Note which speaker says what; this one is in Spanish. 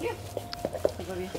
Speaker 1: Bien. Súper bien.